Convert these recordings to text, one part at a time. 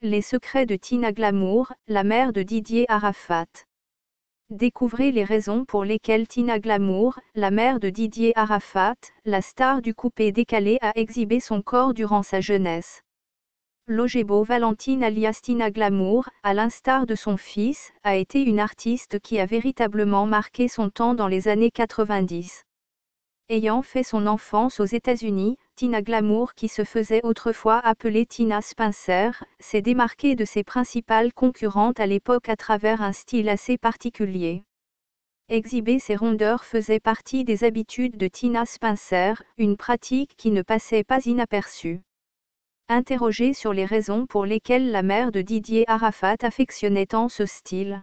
Les secrets de Tina Glamour, la mère de Didier Arafat. Découvrez les raisons pour lesquelles Tina Glamour, la mère de Didier Arafat, la star du coupé décalé a exhibé son corps durant sa jeunesse. Logebo Valentine alias Tina Glamour, à l'instar de son fils, a été une artiste qui a véritablement marqué son temps dans les années 90. Ayant fait son enfance aux États-Unis, Tina Glamour qui se faisait autrefois appeler Tina Spencer, s'est démarquée de ses principales concurrentes à l'époque à travers un style assez particulier. Exhiber ses rondeurs faisait partie des habitudes de Tina Spencer, une pratique qui ne passait pas inaperçue. Interrogée sur les raisons pour lesquelles la mère de Didier Arafat affectionnait tant ce style.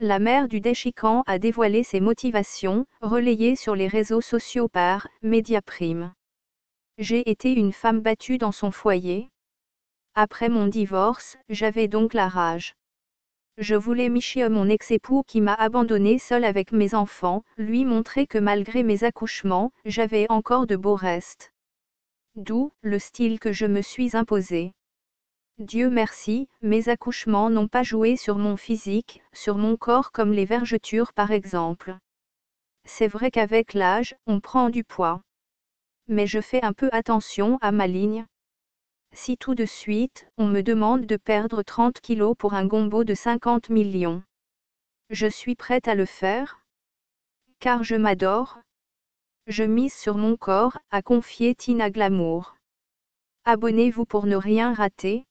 La mère du Déchiquant a dévoilé ses motivations, relayées sur les réseaux sociaux par Mediaprime. J'ai été une femme battue dans son foyer. Après mon divorce, j'avais donc la rage. Je voulais Michio mon ex-époux qui m'a abandonnée seule avec mes enfants, lui montrer que malgré mes accouchements, j'avais encore de beaux restes. D'où le style que je me suis imposé. Dieu merci, mes accouchements n'ont pas joué sur mon physique, sur mon corps comme les vergetures par exemple. C'est vrai qu'avec l'âge, on prend du poids. Mais je fais un peu attention à ma ligne. Si tout de suite, on me demande de perdre 30 kilos pour un gombo de 50 millions. Je suis prête à le faire. Car je m'adore. Je mise sur mon corps, a confié Tina Glamour. Abonnez-vous pour ne rien rater.